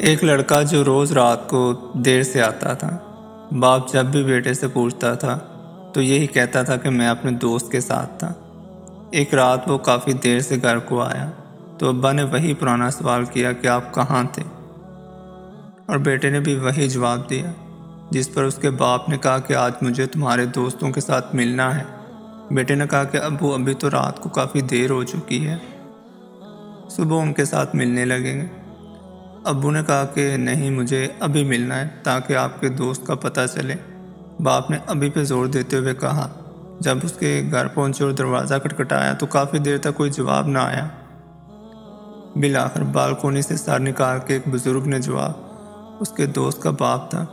एक लड़का जो रोज़ रात को देर से आता था, बाप जब भी बेटे से पूछता था तो यही कहता था कि मैं अपने दोस्त के साथ था। एक रात वो काफ़ी देर से घर को आया तो अब्बा ने वही पुराना सवाल किया कि आप कहाँ थे? और बेटे ने भी वही जवाब दिया, जिस पर उसके बाप ने कहा कि आज मुझे तुम्हारे दोस्तों के साथ मिलना है। बेटे ने कहा कि अबू अभी तो रात को काफ़ी देर हो चुकी है। सुबह उनके साथ मिलने लगेंगे। अबू ने कहा कि नहीं, मुझे अभी मिलना है ताकि आपके दोस्त का पता चले। बाप ने अभी पे ज़ोर देते हुए कहा, जब उसके घर पहुँचे और दरवाज़ा खटखटाया तो काफ़ी देर तक कोई जवाब ना आया। बिल आखिर बालकोनी से सर निकाल के एक बुज़ुर्ग ने जवाब, उसके दोस्त का बाप था।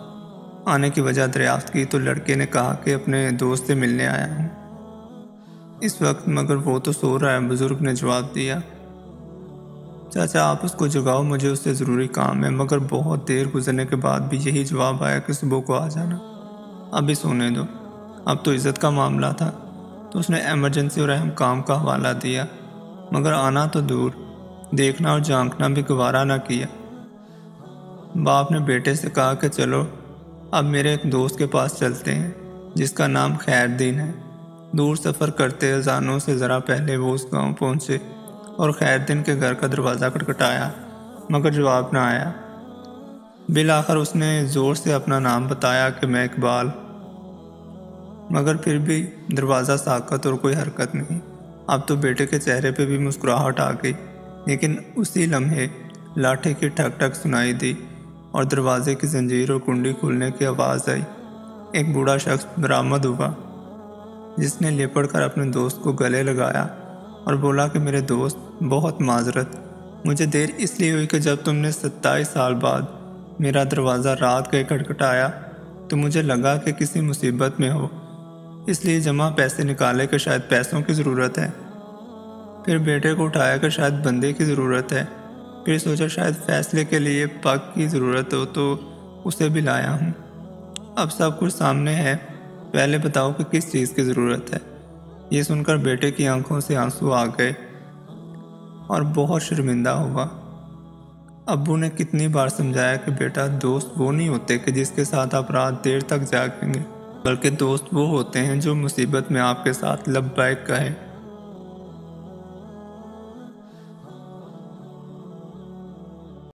आने की वजह दरियाफ्त की तो लड़के ने कहा कि अपने दोस्त से मिलने आया हूँ। इस वक्त मगर वो तो सो रहा है, बुज़ुर्ग ने जवाब दिया। चाचा, आप उसको जगाओ, मुझे उससे ज़रूरी काम है, मगर बहुत देर गुजरने के बाद भी यही जवाब आया कि सुबह को आ जाना। अभी सोने दो। अब तो इज़्ज़त का मामला था। तो उसने एमरजेंसी और अहम काम का हवाला दिया। मगर आना तो दूर। देखना और झांकना भी गवारा ना किया। बाप ने बेटे से कहा कि चलो, अब मेरे एक दोस्त के पास चलते हैं, जिसका नाम खैरदीन है। दूर सफ़र करते अजानों से ज़रा पहले वो उस गाँव पहुँचे। और खैर दिन के घर का दरवाज़ा खटखटाया मगर जवाब ना आया। बिल आखिर उसने ज़ोर से अपना नाम बताया कि मैं इकबाल। मगर फिर भी दरवाज़ा साकत और कोई हरकत नहीं। अब तो बेटे के चेहरे पे भी मुस्कुराहट आ गई, लेकिन उसी लम्हे लाठी की ठक ठक सुनाई दी और दरवाजे की जंजीर और कुंडी खुलने की आवाज़ आई। एक बूढ़ा शख्स बरामद हुआ, जिसने लेपड़ कर अपने दोस्त को गले लगाया और बोला कि मेरे दोस्त बहुत माजरत। मुझे देर इसलिए हुई कि जब तुमने सत्ताईस साल बाद मेरा दरवाज़ा रात के खटखटाया तो मुझे लगा कि किसी मुसीबत में हो। इसलिए जमा पैसे निकाले कि शायद पैसों की ज़रूरत है। फिर बेटे को उठाया कि शायद बंदे की ज़रूरत है। फिर सोचा शायद फैसले के लिए पग की ज़रूरत हो तो उसे भी लाया हूँ। अब सब कुछ सामने है। पहले बताओ कि किस चीज़ की ज़रूरत है? ये सुनकर बेटे की आँखों से आँसू आ गए और बहुत शर्मिंदा हुआ। अबू ने कितनी बार समझाया कि बेटा, दोस्त वो नहीं होते कि जिसके साथ आप रात देर तक जागेंगे, बल्कि दोस्त वो होते हैं जो मुसीबत में आपके साथ लब्बैक कहें।